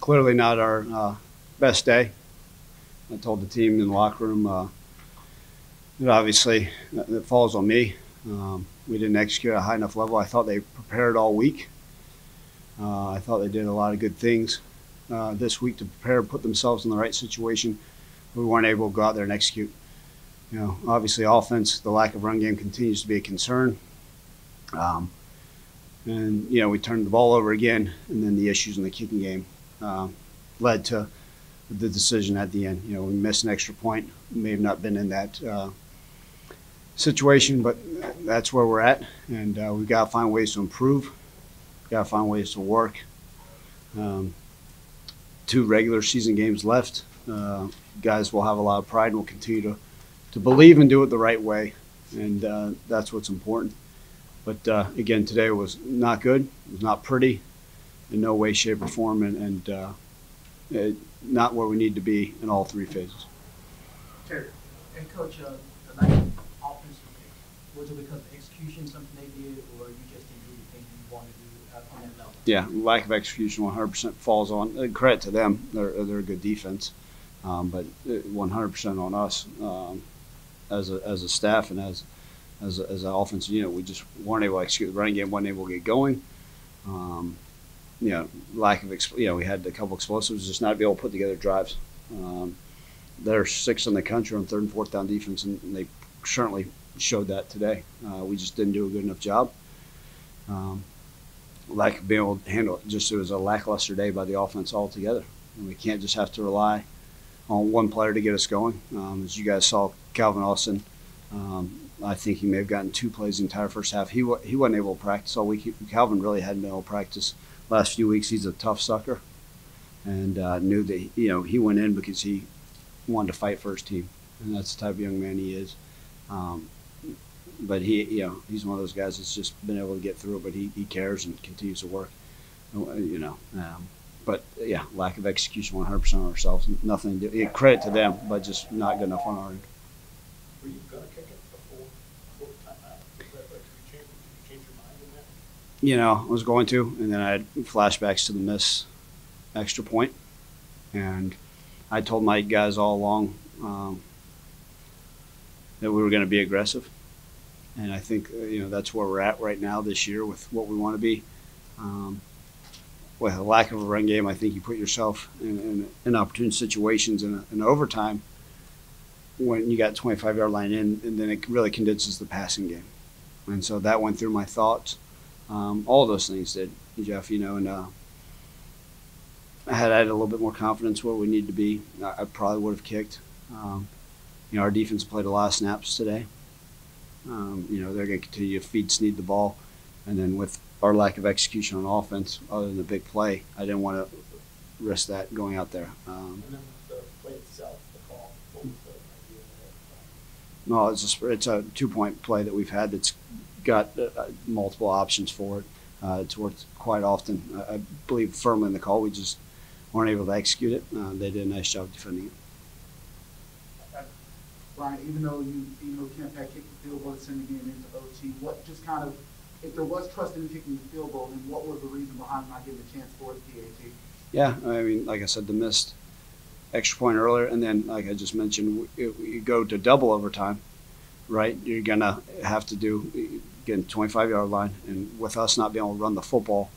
clearly not our uh, best day. I told the team in the locker room uh, that obviously that that falls on me. Um, we didn't execute at a high enough level. I thought they prepared all week. Uh, I thought they did a lot of good things uh, this week to prepare and put themselves in the right situation. We weren't able to go out there and execute. You know, obviously, offense, the lack of run game continues to be a concern. Um, and you know, we turned the ball over again, and then the issues in the kicking game uh, led to the decision at the end. You know, we missed an extra point. May have not been in that uh, situation, but that's where we're at, and uh, we've got to find ways to improve. We've Got to find ways to work. Um, two regular season games left. Uh, guys will have a lot of pride and will continue to, to believe and do it the right way, and uh, that's what's important. But uh, again, today was not good. It was not pretty in no way, shape, or form, and, and uh, it, not where we need to be in all three phases. Terry, and coach, uh, the lack of offensive, was it because of execution, something they did, or you just didn't do the thing you wanted to do on that level? Yeah, lack of execution 100% falls on uh, credit to them. They're they're a good defense, um, but uh, 100% on us um, as a as a staff and as as a, as an offensive unit. We just weren't able to execute the running game. wasn't able to get going. Um, you know, lack of you know we had a couple explosives, just not be able to put together drives. Um, they're sixth in the country on third and fourth down defense, and they certainly showed that today. Uh, we just didn't do a good enough job. Um, lack of being able to handle it. Just it was a lackluster day by the offense altogether. And we can't just have to rely on one player to get us going. Um, as you guys saw, Calvin Austin, um, I think he may have gotten two plays the entire first half. He he wasn't able to practice all week. Calvin really hadn't been able to practice last few weeks. He's a tough sucker, and uh, knew that you know he went in because he wanted to fight for his team, and that's the type of young man he is. Um, but he, you know, he's one of those guys that's just been able to get through it. But he, he cares and continues to work. Uh, You know, um, but yeah, lack of execution, 100% on ourselves. Nothing. To do, credit to them, but just not good enough on our end. You gonna kick it before, before the timeout? Is that, like, did you change, did you change your mind in that? You know, I was going to, and then I had flashbacks to the miss extra point, and I told my guys all along um, that we were going to be aggressive, and I think uh, you know that's where we're at right now this year with what we want to be. Um, with a lack of a run game, I think you put yourself in, in, in opportune situations in, in overtime when you got 25 yard line in, and then it really condenses the passing game. And so that went through my thoughts. Um, all those things did, Jeff, you know, and uh, I had I had a little bit more confidence where we needed to be. I, I probably would have kicked. Um, you know, our defense played a lot of snaps today. Um, you know, they're going to continue to feed Snead the ball. And then with our lack of execution on offense, other than the big play, I didn't want to risk that going out there. Um, And then the play itself, the call, what was the idea? No, it's just it's a two point play that we've had that's got uh, uh, multiple options for it. Uh, it's worked quite often. I, I believe firmly in the call. We just weren't able to execute it. Uh, they did a nice job defending it. Brian, even though you, even though Kemp had kicked the field goal to send the game into OT, what just kind of, if there was trust in kicking the field goal, then what was the reason behind not giving a chance for the PAT? Yeah, I mean, like I said, the missed extra point earlier, and then like I just mentioned, we go to double overtime. Right, you're gonna have to do again 25 yard line, and with us not being able to run the football,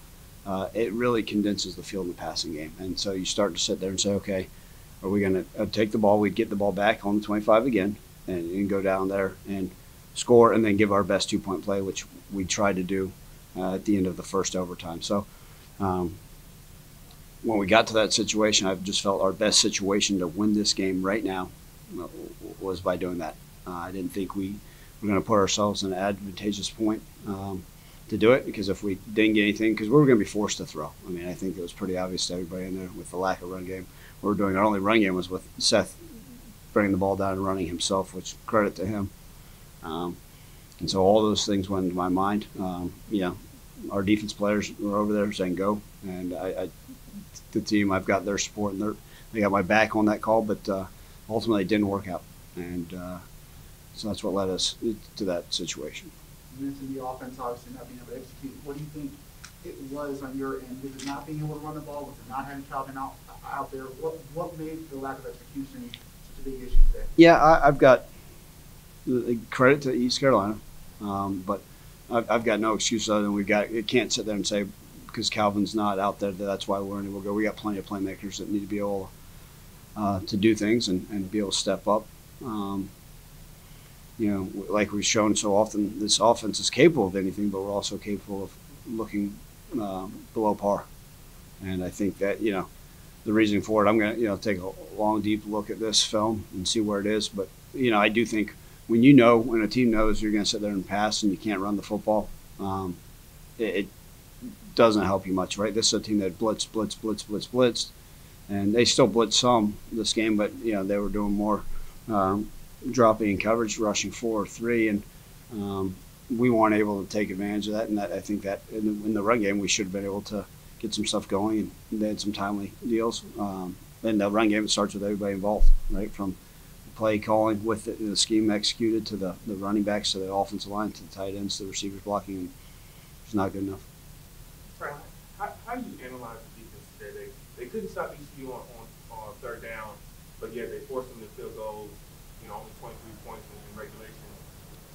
uh, it really condenses the field in the passing game. And so you start to sit there and say, okay, are we going to uh, take the ball? We'd get the ball back on the 25 again and, and go down there and score and then give our best two point play, which we tried to do uh, at the end of the first overtime. So um, when we got to that situation, I just felt our best situation to win this game right now uh, was by doing that. Uh, I didn't think we were going to put ourselves in an advantageous point. Um, to do it because if we didn't get anything, because we were going to be forced to throw. I mean, I think it was pretty obvious to everybody in there with the lack of run game. We were doing our only run game was with Seth bringing the ball down and running himself, which credit to him. Um, and so all those things went into my mind. Um, you know, our defense players were over there saying go, and I, I the team I've got their support and they got my back on that call, but uh, ultimately it didn't work out, and uh, so that's what led us to that situation. You mentioned the offense obviously not being able to execute. What do you think it was on your end? Was it not being able to run the ball? Was it not having Calvin out, out there? What, what made the lack of execution such a big issue today? Yeah, I, I've got uh, credit to East Carolina, um, but I've, I've got no excuse other than we've got. It can't sit there and say because Calvin's not out there that that's why we're in. We'll go. We got plenty of playmakers that need to be able uh, to do things and, and be able to step up. Um, you know, like we've shown so often, this offense is capable of anything, but we're also capable of looking um, below par. And I think that you know the reason for it. I'm going to you know take a long, deep look at this film and see where it is. But you know, I do think when you know when a team knows you're going to sit there and pass and you can't run the football, um, it, it doesn't help you much, right? This is a team that blitz, blitz, blitz, blitz, blitzed, and they still blitz some this game, but you know they were doing more um, dropping in coverage, rushing four or three, and um, we weren't able to take advantage of that. And that, I think that in the, in the run game we should have been able to get some stuff going, and had some timely deals. Um, and the run game it starts with everybody involved, right? From play calling with the, the scheme executed to the, the running backs to the offensive line to the tight ends to the receivers blocking. And it's not good enough. Frank, how, how do you analyze the defense today? They, they couldn't stop ECU on, on, on third down, but yet they forced them to field goals, you know, only 23 points in, regulation.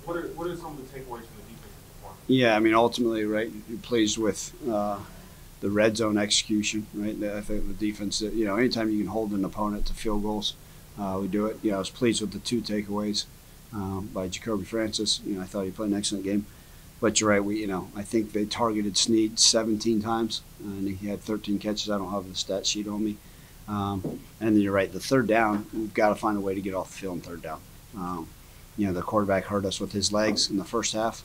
What are, what are some of the takeaways from the defensive performance? Yeah, I mean, ultimately, right, you're pleased with uh, the red zone execution, right? I think the defense, you know, anytime you can hold an opponent to field goals, uh, we do it. You know, I was pleased with the two takeaways um, by Jacobi Francis. You know, I thought he played an excellent game. But you're right. We, you know, I think they targeted Snead 17 times, and he had 13 catches. I don't have the stat sheet on me. Um, and then you're right. The third down, we've got to find a way to get off the field in third down. Um, you know, the quarterback hurt us with his legs in the first half,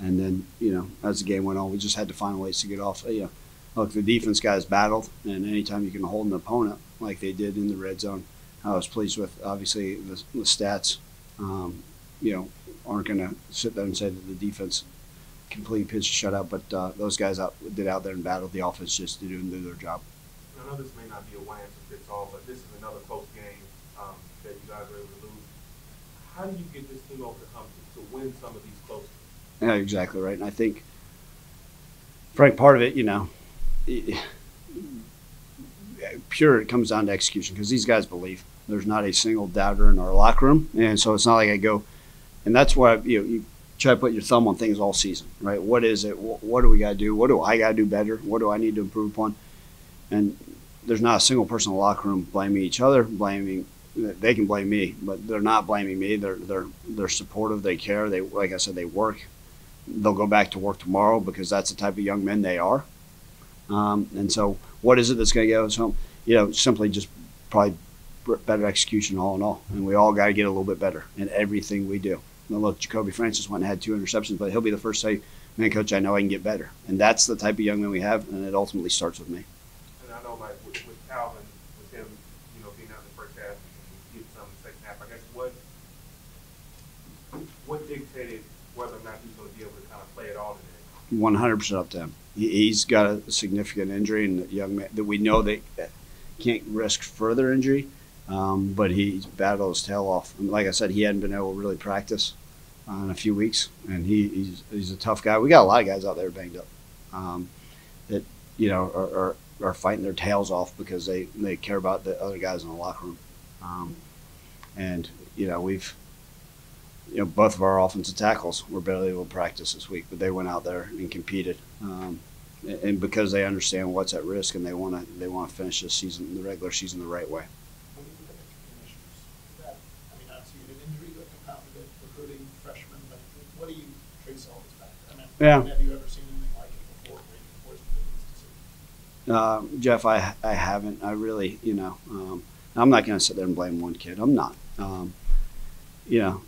and then you know, as the game went on, we just had to find ways to get off. You know, look, the defense guys battled, and anytime you can hold an opponent like they did in the red zone, I was pleased with. Obviously, the, the stats, um, you know, aren't going to sit there and say that the defense completely pitched shutout, but uh, those guys out did out there and battled the offense just do, do their job. Know this may not be a one answer fits all, but this is another close game um, that you guys were able to lose. How do you get this team over the hump to, to win some of these close games? Yeah, exactly right. And I think, Frank, part of it, you know, pure it comes down to execution because these guys believe. There's not a single doubter in our locker room, and so it's not like I go, and that's why you know, you try to put your thumb on things all season, right? What is it? What, what do we got to do? What do I got to do better? What do I need to improve upon? And there's not a single person in the locker room blaming each other, blaming. They can blame me, but they're not blaming me. They're they're they're supportive. They care. They like I said, they work. They'll go back to work tomorrow because that's the type of young men they are. Um, and so, what is it that's going to get us home? You know, simply just probably better execution all in all. And we all got to get a little bit better in everything we do. Now, look, Jacobi Francis went and had two interceptions, but he'll be the first to say, man, coach, I know I can get better. And that's the type of young man we have, and it ultimately starts with me. Like, with, with Calvin, with him, you know, being out in the first half and getting some in the second half, I guess what what dictated whether or not he's going to be able to kind of play it all today? 100% up to him. He, he's got a significant injury, and a young man that we know that can't risk further injury. Um, but he's battled his tail off. And like I said, he hadn't been able to really practice uh, in a few weeks, and he, he's he's a tough guy. We got a lot of guys out there banged up um, that you know are, are, are fighting their tails off because they they care about the other guys in the locker room. Um, and you know we've you know both of our offensive tackles were barely able to practice this week, but they went out there and competed. Um, and because they understand what's at risk and they want to they want to finish this season the regular season the right way. When you look at the issues, that, I mean, obviously you had an injury that compounded it, recruiting freshmen, but what do you trace all this back? to? Yeah. have you ever seen anything like it before, where you forced to make these decisions? Uh, Jeff, I I haven't. I really, you know, um, I'm not going to sit there and blame one kid. I'm not. Um, you know,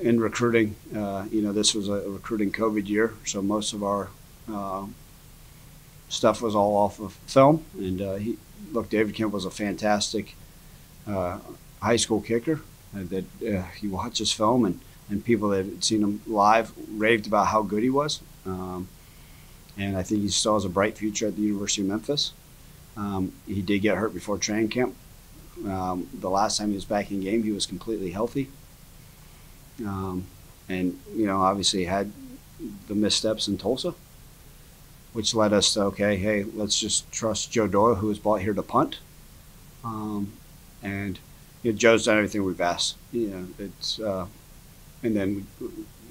in recruiting, uh, you know, this was a recruiting COVID year, so most of our uh, stuff was all off of film. And uh, he, look, David Kemp was a fantastic uh, high school kicker. Uh, that watch his film, and and people that had seen him live raved about how good he was. Um, and I think he still has a bright future at the University of Memphis. Um, he did get hurt before training camp. Um, the last time he was back in game, he was completely healthy. Um, and you know, obviously had the missteps in Tulsa. which led us to okay, hey, let's just trust Joe Doyle, who was brought here to punt. Um, and you know, Joe's done everything we've asked. You know, it's uh, and then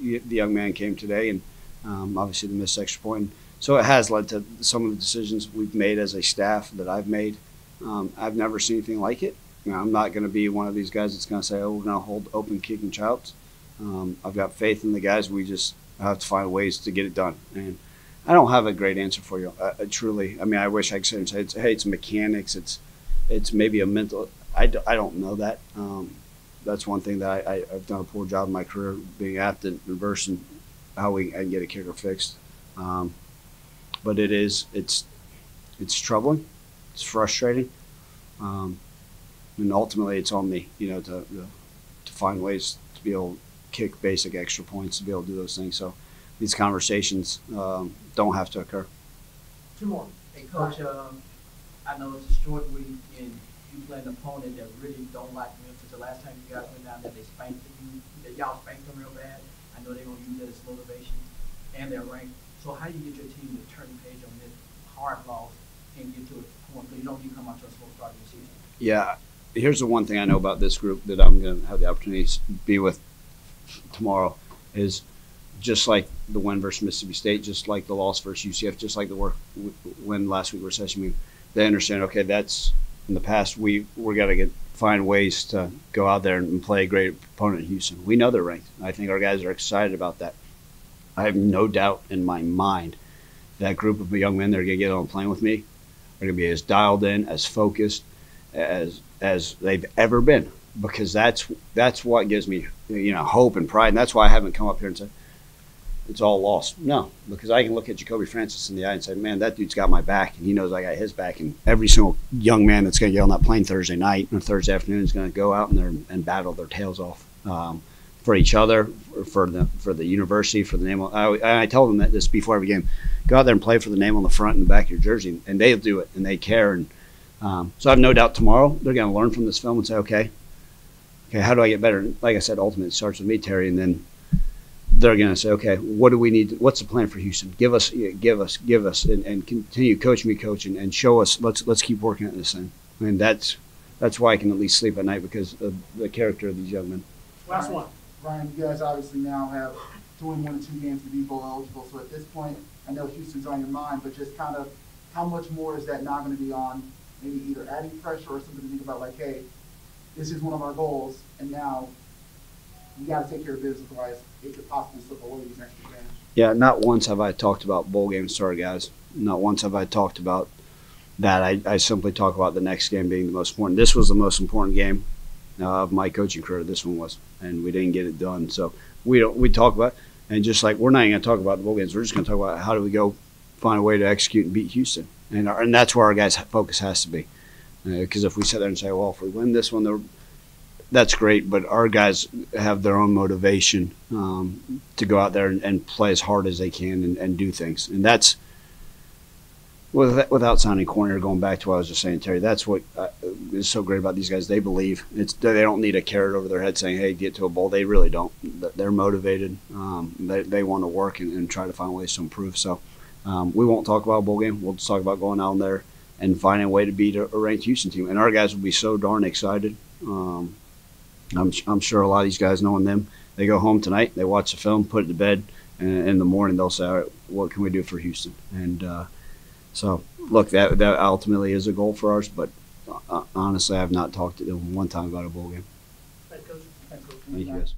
we, the young man came today, and um, obviously the missed extra point. So it has led to some of the decisions we've made as a staff that I've made. Um, I've never seen anything like it. You know, I'm not going to be one of these guys that's going to say, "Oh, we're going to hold open kicking chouts." Um, I've got faith in the guys. We just have to find ways to get it done. And I don't have a great answer for you. Uh, truly, I mean, I wish I could say, it's, "Hey, it's mechanics. It's it's maybe a mental." I, do, I don't know that. Um, that's one thing that I, I've done a poor job in my career being apt and reversing how we I can get a kicker fixed. Um, but it is it's it's troubling. It's frustrating. Um, and ultimately, it's on me, you know, to to find ways to be able to kick basic extra points to be able to do those things. So these conversations um, don't have to occur. Two more. Hey, Coach, um, I know it's a short week and you play an opponent that really don't like Memphis. The last time you guys went down there, they spanked you, that y'all spanked them real bad. I know they're gonna use that as motivation and they're ranked. So how do you get your team to turn the page on this hard loss and get to a point, so you don't become out to a slow start the season? Yeah, here's the one thing I know about this group that I'm going to have the opportunity to be with tomorrow is just like the win versus Mississippi State, just like the loss versus UCF, just like the work win last week versus SMU. They understand. Okay, that's in the past. We we got to get find ways to go out there and play a great opponent in Houston. We know they're ranked. I think our guys are excited about that. I have no doubt in my mind that group of young men that are going to get on a plane with me are going to be as dialed in, as focused as as they've ever been because that's that's what gives me you know hope and pride and that's why I haven't come up here and said it's all lost. No because I can look at Jacobi Francis in the eye and say man that dude's got my back and he knows I got his back and every single young man that's going to get on that plane Thursday night or Thursday afternoon is going to go out and there and battle their tails off. Um, for each other for the for the university for the name of, I, I tell them that this before every game go out there and play for the name on the front and the back of your jersey and they'll do it and they care and um, so I have no doubt tomorrow they're going to learn from this film and say, okay, okay, how do I get better? And like I said, ultimately it starts with me, Terry, and then they're going to say, okay, what do we need? What's the plan for Houston? Give us, give us, give us, and, and continue coach me, coaching, and, and show us. Let's let's keep working at this thing. I mean, that's that's why I can at least sleep at night because of the character of these young men. Last one. Ryan, you guys obviously now have to win one or two games to be bowl eligible. So at this point, I know Houston's on your mind, but just kind of how much more is that not going to be on maybe either adding pressure or something to think about like, hey, this is one of our goals, and now we got to take care of business, otherwise it could possibly slip away these next games. Yeah, not once have I talked about bowl games to our guys. Not once have I talked about that. I, I simply talk about the next game being the most important. This was the most important game of my coaching career. This one was, and we didn't get it done. So we don't. We talk about, and just like we're not even going to talk about the bowl games. We're just going to talk about how do we go find a way to execute and beat Houston, and our, and that's where our guys' focus has to be. Because if we sit there and say, well, if we win this one, that's great, but our guys have their own motivation um, to go out there and, and, play as hard as they can and, and do things, and that's without sounding corny or going back to what I was just saying, Terry. That's what uh, is so great about these guys. They believe it's they don't need a carrot over their head saying, "Hey, get to a bowl." They really don't. They're motivated. Um, they they want to work and, and, try to find ways to improve. So um, we won't talk about a bowl game. We'll just talk about going out there and finding a way to beat a, a ranked Houston team. And our guys will be so darn excited. Um, I'm, I'm sure a lot of these guys, knowing them, they go home tonight, they watch the film, put it to bed, and in the morning they'll say, All right, "What can we do for Houston?" And uh, so, look, that that ultimately is a goal for ours. But uh, honestly, I've not talked to them one time about a bowl game. Thank you, Coach. Thanks, Coach. Thank you guys.